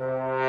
Bye.